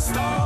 star.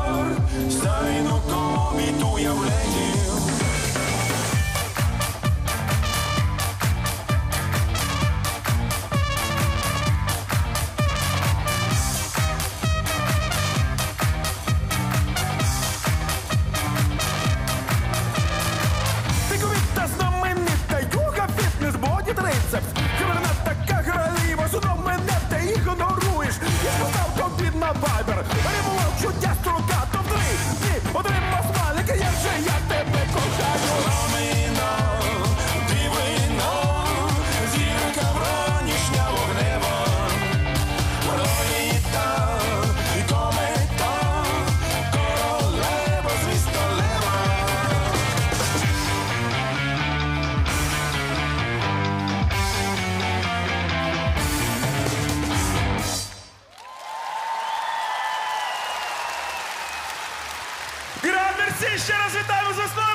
Persiste, nós vitamos os nomes.